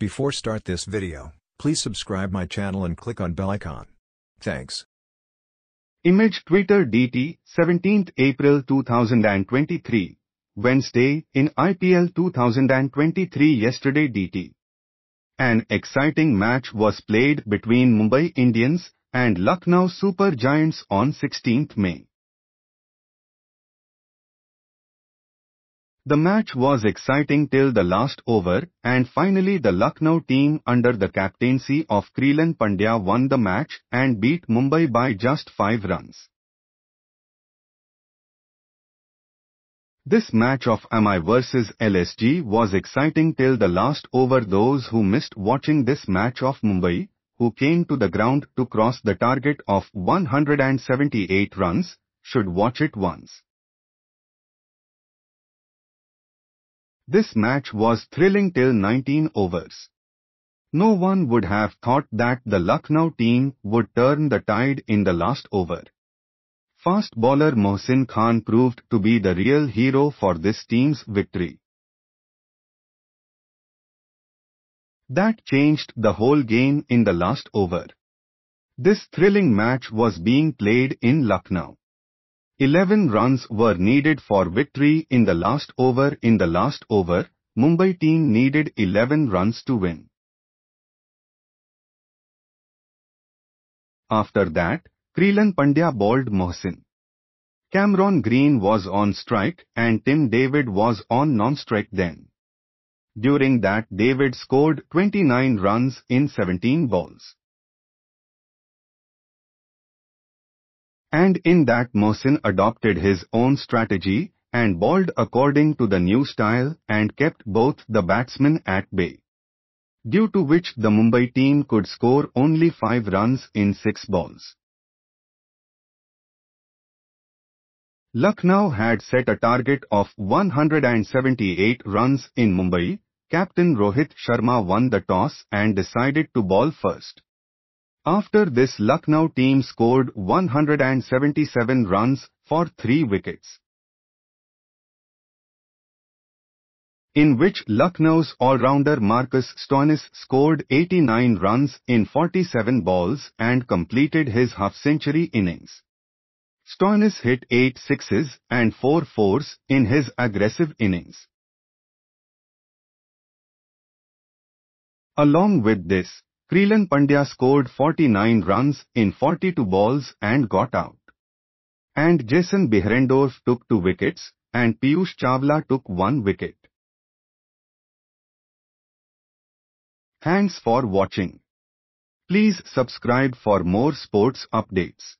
Before start this video, please subscribe my channel and click on bell icon. Thanks. Image Twitter DT 17th April 2023 Wednesday in IPL 2023 yesterday DT. An exciting match was played between Mumbai Indians and Lucknow Super Giants on 16th May. The match was exciting till the last over and finally the Lucknow team under the captaincy of Krilan Pandya won the match and beat Mumbai by just 5 runs. This match of MI versus LSG was exciting till the last over those who missed watching this match of Mumbai, who came to the ground to cross the target of 178 runs, should watch it once. This match was thrilling till 19 overs. No one would have thought that the Lucknow team would turn the tide in the last over. Fast bowler Mohsin Khan proved to be the real hero for this team's victory. That changed the whole game in the last over. This thrilling match was being played in Lucknow. 11 runs were needed for victory in the last over. In the last over, Mumbai team needed 11 runs to win. After that, Krilan Pandya bowled Mohsin. Cameron Green was on strike and Tim David was on non-strike then. During that David scored 29 runs in 17 balls. And in that Mohsin adopted his own strategy and bowled according to the new style and kept both the batsmen at bay. Due to which the Mumbai team could score only 5 runs in 6 balls. Lucknow had set a target of 178 runs in Mumbai. Captain Rohit Sharma won the toss and decided to bowl first. After this Lucknow team scored 177 runs for 3 wickets. In which Lucknow's all-rounder Marcus Stoinis scored 89 runs in 47 balls and completed his half-century innings. Stoinis hit 8 sixes and 4 fours in his aggressive innings. Along with this, Krilan Pandya scored 49 runs in 42 balls and got out. And Jason Behrendorff took 2 wickets and Piyush Chawla took 1 wicket. Thanks for watching. Please subscribe for more sports updates.